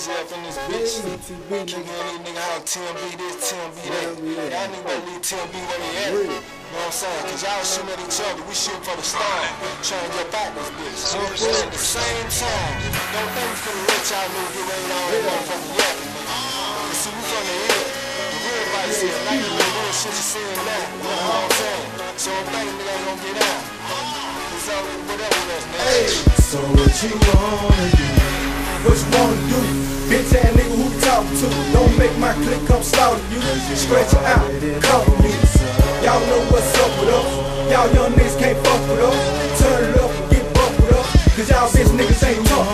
Easy up in this bitch. Kicking any nigga how TMB this, TMB that. Y'all nigga better leave TMB where they at. You know what I'm saying? Cause y'all shooting at each other, we shooting for the stone. Trying to get back this bitch. At the same time, don't think we finna let y'all niggas get ready to all that motherfucking yapping, nigga. See, we from the hill. The real advice here, like the real shit you seeing now. You know what I'm saying? So don't think a nigga ain't gonna get out. It's all whatever that's, man. So what you wanna do? What you wanna do? Bitch ass nigga who you talking to? Don't make my click come slaughter you. Stretch it out, cover you. Y'all know what's up with us. Y'all young niggas can't fuck with us. Turn it up and get bucked with us. Cause y'all bitch niggas ain't tough.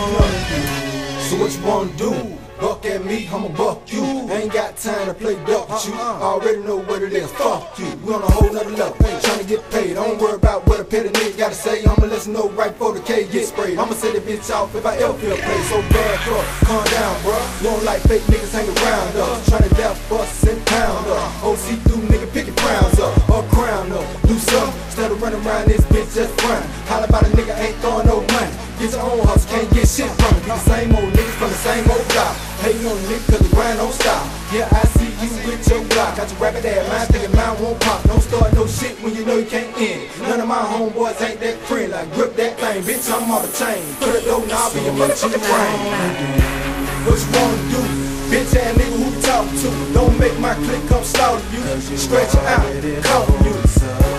So what you wanna do? At me, I'ma buck you. Ain't got time to play duck with you. I Already know what it is. Fuck you. We on a whole nother level. Trying to get paid. Don't worry about what a petty nigga gotta say. I'ma let you know right before the K get sprayed. I'ma set the bitch off if I ever feel play. So bad, bro. Calm down, bro. You don't like fake niggas hang around us. Trying to death bust and pound up. OC through nigga picking crowns up. Or crown up. Do something. Instead of running around this bitch just front. Holla about a nigga ain't throwing no money. Get your own hustle, can't get shit from ass thinking mine won't pop. Don't start no shit when you know you can't end it. None of my homeboys ain't that friend. Like grip that thing, bitch, I'm on the chain. Put a dough knob in your motherfucking brain. What you wanna do? Bitch ass nigga who you talking to? Don't make my click come slaughter you. Stretch it out, cover you.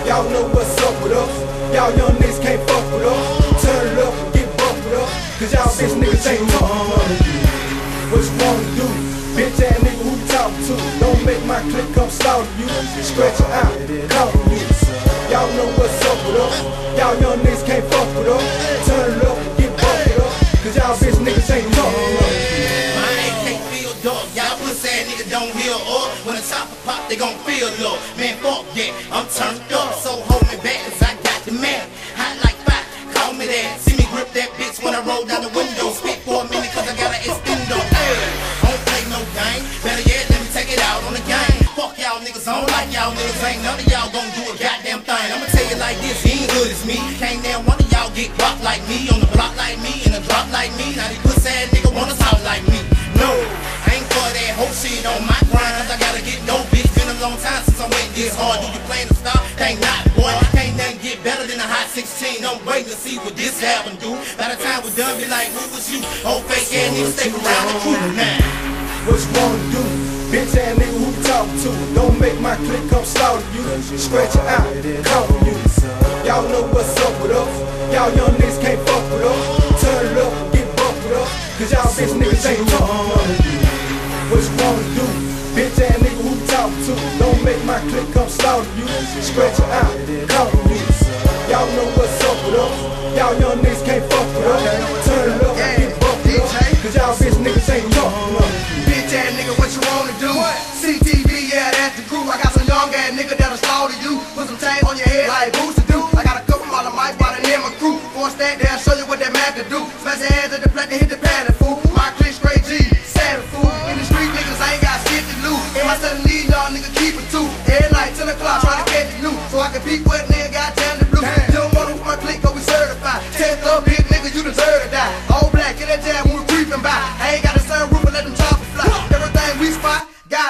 Y'all know what's up with us. Y'all young niggas can't fuck with us. Turn it up and get bucked with us. Cause y'all bitch niggas ain't tough. What you wanna do? Bitch ass nigga who you talking to? Don't make my click slaughter you. Stretch out, cover you. Y'all know what's up with us. Y'all young niggas can't fuck with us. Turn it up get with us. Cause y'all bitch niggas ain't AK feel dog, y'all pussy ass niggas don't heal up. When the chopper pop, they gon' feel low. Man, fuck that, I'm turned up, so hold me. Can't damn one of y'all get rocked like me. On the block like me, in a drop like me. Now these pussy ass nigga wanna talk like me. No, I ain't for that whole shit on my grind. Cause I gotta get no bitch. Been a long time since I went this hard. Do you plan to stop? Ain't not, boy. Can't nothing get better than a hot 16. I'm waiting to see what this happen, do. By the time we're done, be like, who was you? Oh, fake ass nigga, stick around the crew now. What you wanna do? Bitch ass nigga who you talking to? Don't make my click come slaughter you. Scratch it out, cover you. Y'all know what's up with us. Y'all young niggas can't fuck with us. Turn it up get bucked with us. Cause y'all bitch niggas ain't tough. What you wanna do? Bitch ass nigga who you talking to? Don't make my click come slaughter you. Scratch it out, cover you. Y'all know what's up with us. Put some chains on your head like Boots to do. I got a couple on the mic the name of crew. That there, I show you what that man can do. Smash your hands at the plate to hit the panic, fool. My click straight G, savage fool. In the street, niggas I ain't got shit to lose. My seven lead, y'all nigga keep it too. Every night, 10 o'clock, try to catch the news. So I can peep what nigga got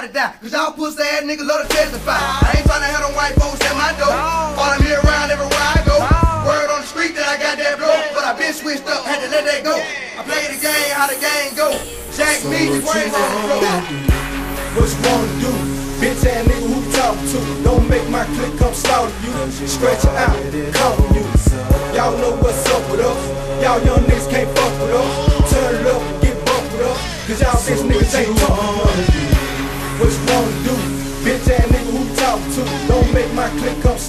spot, gotta die. Cause y'all pussy ass niggas love to testify. I ain't tryna have them white folks at my door. Follow me around everywhere I go. Word on the street that I got that blow. But I been switched up, had to let that go. I play the game, how the game go. Jack me, the brains on the floor. What you wanna do? Bitch ass nigga who you talking to? Don't make my click come slaughter you. Stretch it out, cover you. Y'all know what's up with us. Y'all young niggas can't fuck with us.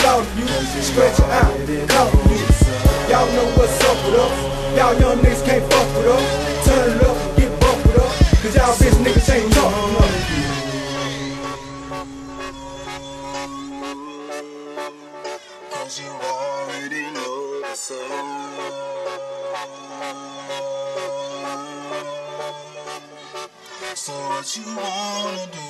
Come you. Stretch out, cover you. Y'all know what's up with us. Y'all young niggas can't fuck with us. Turn it up get bucked with us. Cause y'all bitch niggas ain't tough. Cause you already know the song. So what you wanna do?